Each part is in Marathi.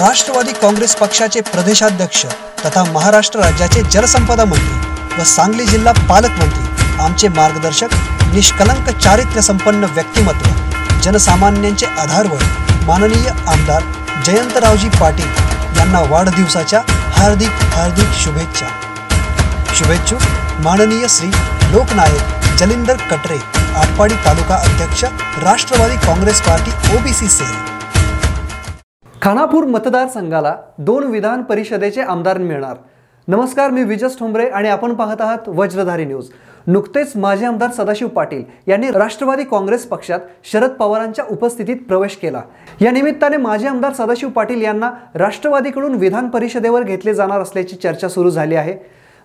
राष्ट्रवादी काँग्रेस पक्षाचे प्रदेशाध्यक्ष तथा महाराष्ट्र राज्याचे जलसंपदा मंत्री व सांगली जिल्हा पालकमंत्री आमचे मार्गदर्शक निष्कलंक चारित्र्य संपन्न व्यक्तिमत्व जनसामान्यांचे आधारवर माननीय आमदार जयंतरावजी पाटील यांना वाढदिवसाच्या हार्दिक हार्दिक शुभेच्छा. शुभेच्छुक माननीय श्री लोकनायक जलिंदर कटरे आटपाडी तालुका अध्यक्ष Rashtrawadi Congress party OBC cell. Khanapur मतदारसंघाला दोन विधान परिषदेचे आमदार मिळणार. नमस्कार मी विजस ठोंबरे आणि आपण पाहत आहात वज्रधारी न्यूज. नुकतेच माजी आमदार सदाशिव पाटील यांनी राष्ट्रवादी काँग्रेस पक्षात शरद पवारांच्या उपस्थितीत प्रवेश केला. या निमित्ताने माजी आमदार सदाशिव पाटील यांना राष्ट्रवादीकडून विधान परिषदेवर घेतले जाणार असल्याची चर्चा सुरू झाली आहे.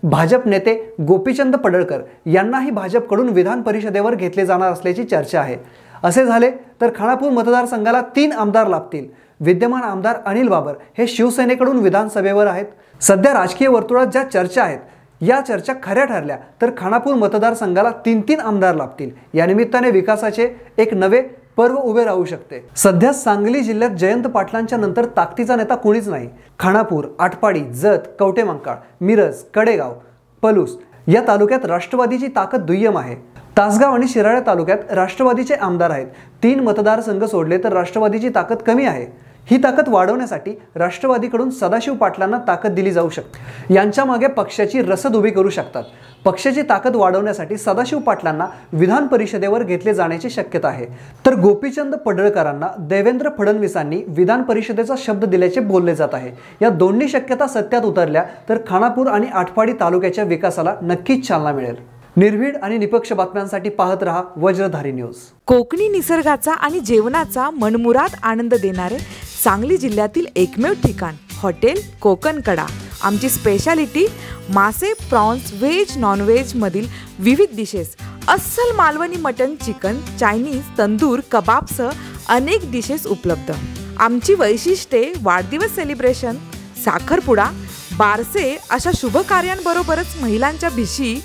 भाजप नेते गोपीचंद पडळकर यांनाही भाजपकडून विधान परिषदेवर घेतले जाणार असल्याची चर्चा आहे. असे झाले तर खानापूर मतदारसंघाला तीन आमदार लाभतील. विद्यमान आमदार अनिल बाबर हे शिवसेनेकडून विधानसभेवर आहेत. सध्या राजकीय वर्तुळात ज्या चर्चा आहेत या चर्चा खऱ्या ठरल्या तर खानापूर मतदारसंघाला तीन तीन आमदार लाभतील. या निमित्ताने विकासाचे एक नवे पर्व उभे राहू शकते. सध्या सांगली जिल्ह्यात जयंत पाटलांच्या नंतर ताकदीचा नेता कोणीच नाही. खानापूर आटपाडी जत कवटेमंकाळ मिरज कडेगाव पलूस या तालुक्यात राष्ट्रवादीची ताकद दुय्यम आहे. तासगाव आणि शिराळ्या तालुक्यात राष्ट्रवादीचे आमदार आहेत. तीन मतदारसंघ सोडले तर राष्ट्रवादीची ताकद कमी आहे. ही ताकद वाढवण्यासाठी राष्ट्रवादीकडून सदाशिव पाटलांना ताकद दिली जाऊ शकते. यांच्या मागे पक्षाची रसद उभी करू शकतात. पक्षाची ताकद वाढवण्यासाठी सदाशिव पाटलांना विधान परिषदेवर घेतले जाण्याची शक्यता आहे. तर गोपीचंद पडळकरांना देवेंद्र फडणवीसांनी विधान परिषदेचा शब्द दिल्याचे बोलले जात आहे. या दोन्ही शक्यता सत्यात उतरल्या तर खानापूर आणि आटपाडी तालुक्याच्या विकासाला नक्कीच चालना मिळेल. निर्भीड आणि निपक्ष बातम्यांसाठी पाहत रहा वज्रधारी न्यूज. कोकणी निसर्गाचा आणि जेवणाचा मनमुराद आनंद देणारे सांगली जिल्ह्यातील एकमेव ठिकाण हॉटेल कोकणकडा. आमची स्पेशालिटी मासे प्रॉन्स व्हेज नॉनव्हेज मधील विविध डिशेस अस्सल Malvani mutton chicken Chinese tandoor कबाबसह अनेक डिशेस उपलब्ध. आमची वैशिष्ट्ये वाढदिवस सेलिब्रेशन साखरपुडा बारसे अशा शुभ कार्यांबरोबरच महिलांच्या भिशी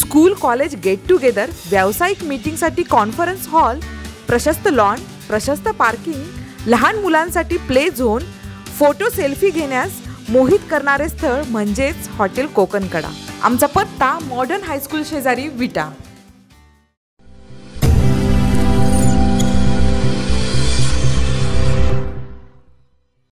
स्कूल कॉलेज गेट टुगेदर व्यावसायिक मीटिंगसाठी कॉन्फरन्स हॉल प्रशस्त लॉन प्रशस्त पार्किंग लहान मुलांसाठी प्ले झोन फोटो सेल्फी घेण्यास मोहित करणारे स्थळ म्हणजेच हॉटेल कोकणकडा. आमचा पत्ता मॉडर्न हायस्कूल शेजारी विटा.